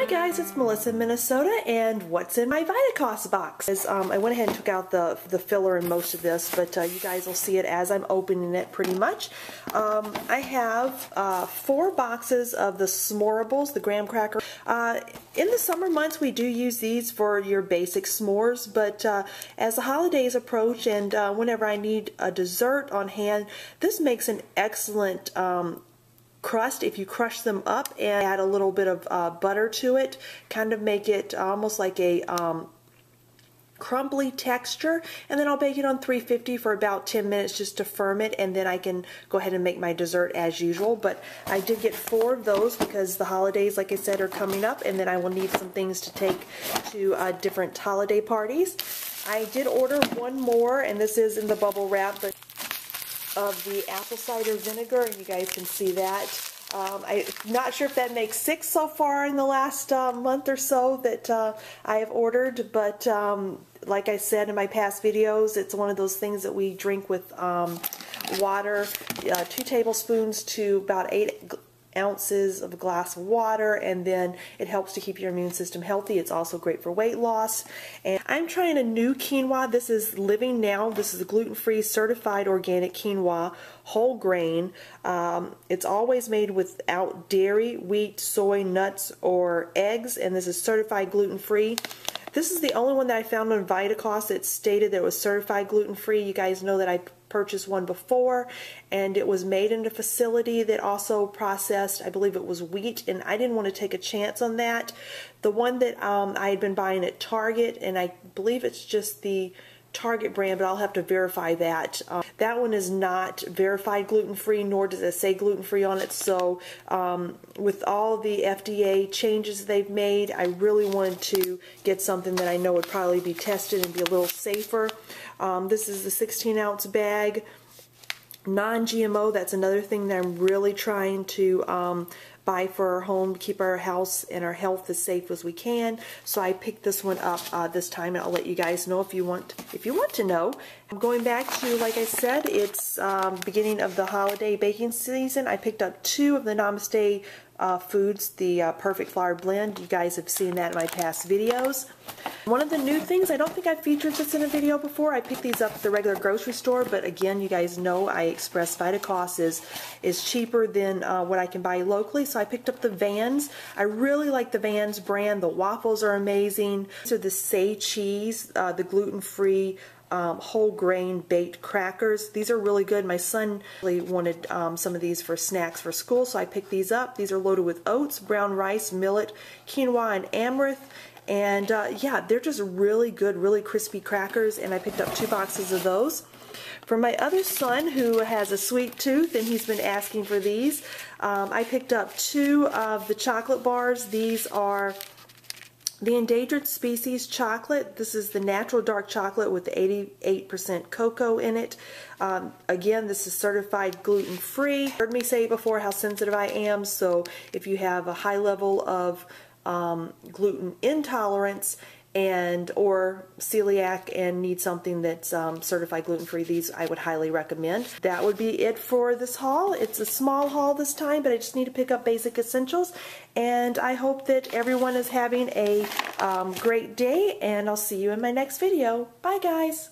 Hi guys, it's Melissa in Minnesota and what's in my Vitacost box? Is, um, I went ahead and took out the, the filler in most of this, but uh, you guys will see it as I'm opening it pretty much. Um, I have uh, four boxes of the S'moreables, the graham cracker. Uh, in the summer months we do use these for your basic s'mores, but uh, as the holidays approach and uh, whenever I need a dessert on hand, this makes an excellent um, crust if you crush them up and add a little bit of uh, butter to it kind of make it almost like a um, crumbly texture and then I'll bake it on 350 for about 10 minutes just to firm it and then I can go ahead and make my dessert as usual. But I did get four of those because the holidays like I said are coming up and then I will need some things to take to uh, different holiday parties. I did order one more and this is in the bubble wrap but of the apple cider vinegar, and you guys can see that. Um, I'm not sure if that makes six so far in the last uh, month or so that uh, I have ordered, but um, like I said in my past videos, it's one of those things that we drink with um, water, uh, two tablespoons to about eight ounces of a glass of water and then it helps to keep your immune system healthy. It's also great for weight loss. And I'm trying a new quinoa. This is Living Now. This is a gluten-free certified organic quinoa, whole grain. Um, it's always made without dairy, wheat, soy, nuts, or eggs and this is certified gluten-free. This is the only one that I found on Vitacost that stated that it was certified gluten-free. You guys know that I purchased one before and it was made in a facility that also processed, I believe it was wheat, and I didn't want to take a chance on that. The one that um, I had been buying at Target, and I believe it's just the Target brand, but I'll have to verify that. Um, that one is not verified gluten-free, nor does it say gluten-free on it. So um, with all the FDA changes they've made, I really wanted to get something that I know would probably be tested and be a little safer. Um, this is the 16 ounce bag non-GMO, that's another thing that I'm really trying to um, buy for our home, keep our house and our health as safe as we can. So I picked this one up uh, this time, and I'll let you guys know if you want if you want to know. I'm going back to, like I said, it's um, beginning of the holiday baking season. I picked up two of the Namaste uh, Foods, the uh, Perfect Flour Blend. You guys have seen that in my past videos. One of the new things, I don't think I've featured this in a video before. I picked these up at the regular grocery store, but again, you guys know I express Vitacost is, is cheaper than uh, what I can buy locally, so I picked up the Vans. I really like the Vans brand. The waffles are amazing. These are the Say cheese, uh, the gluten-free um, whole grain baked crackers. These are really good. My son really wanted um, some of these for snacks for school, so I picked these up. These are loaded with oats, brown rice, millet, quinoa, and amaranth. And uh, yeah, they're just really good, really crispy crackers, and I picked up two boxes of those. For my other son who has a sweet tooth and he's been asking for these, um, I picked up two of the chocolate bars. These are the endangered species chocolate, this is the natural dark chocolate with 88% cocoa in it. Um, again, this is certified gluten-free. Heard me say it before how sensitive I am, so if you have a high level of um, gluten intolerance and or celiac and need something that's um, certified gluten-free, these I would highly recommend. That would be it for this haul. It's a small haul this time, but I just need to pick up basic essentials. And I hope that everyone is having a um, great day, and I'll see you in my next video. Bye, guys.